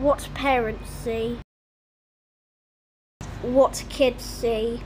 What parents see. What kids see.